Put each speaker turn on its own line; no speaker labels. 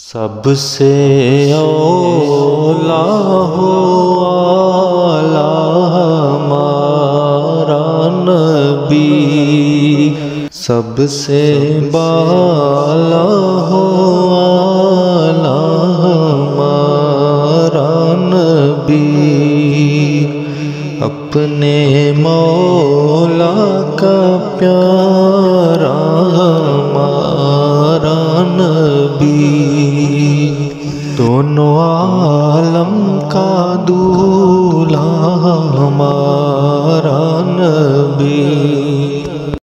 सबसे ओला हो नबी। सबसे बाला हो आला अपने मौला का प्यारा हमारा नबी। दोनों आलम का दूल्हा हमारा नबी।